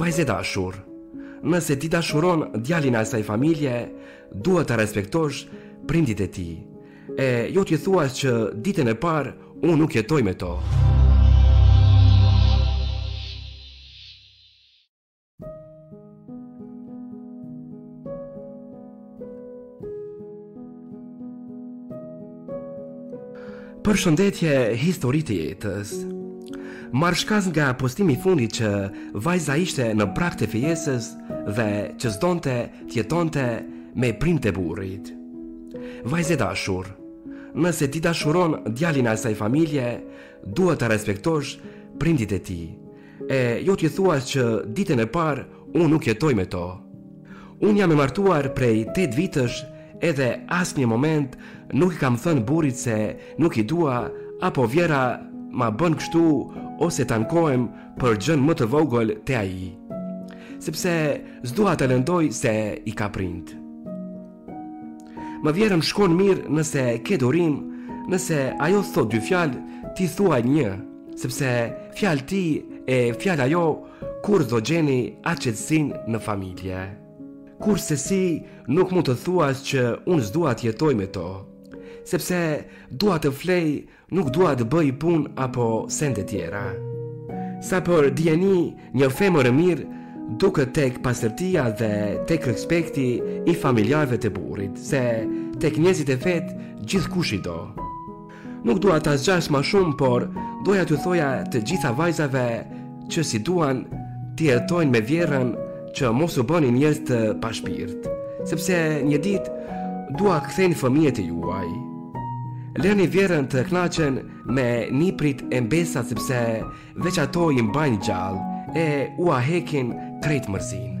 Vajzë e dashur, nëse ti dashuron djalin e asaj familje, duhet të respektosh prindit e tij. E jo të thuash që ditën e parë unë nuk jetoj me to. Përshëndetje histori të jetës Marr shkas nga postimi i fundit që vajza ishte në prag të fejesës dhe që s'donte të jetonte me prindt e burrit Vajzë e dashur Nëse ti dashuron djalin e asaj familje Duhet të respektosh prindit e tij E, jo të thuash që ditën e parë unë nuk jetoj me to. Unë jam e martuar prej 8 vitësh edhe asnjë moment nuk i kam thënë burrit se nuk i dua apo vjehrra ma bën kështu ose të ankohem për gjënë më të vogël te ai. Sepse s'dua ta lëndoj se i ka prind. Me vjehrrën shkon mirë nëse ke durim, nëse ajo thotë dy fjalë, ti thuaj një, sepse fjalë ti e fjalë ajo kurrë s'do gjeni atë qetësinë në familje. Kurrsesi nuk mund të thuash që unë s'dua të jetoj me to, sepse dua të flej Nuk dua të bëj punë apo sende tjera. Sa për dijeni, një femër e mirë duket tek pastërtia dhe tek respekti i familjarëve të burrit, se tek njerëzit e vet gjithkush i do. Nuk dua ta zgjas ma shumë, por doja t'ju thoja të gjitha vajzave që s'duan të jetojnë me vjehrrën që mos u bëni njerëz të pashpirt, sepse një ditë do ua kthejnë fëmijët e juaj. Lëni vjehrrën të kënaqen me niprit e mbesa sepse veç ato i mbajnë gjallë e ua hekin krejt mërzinë.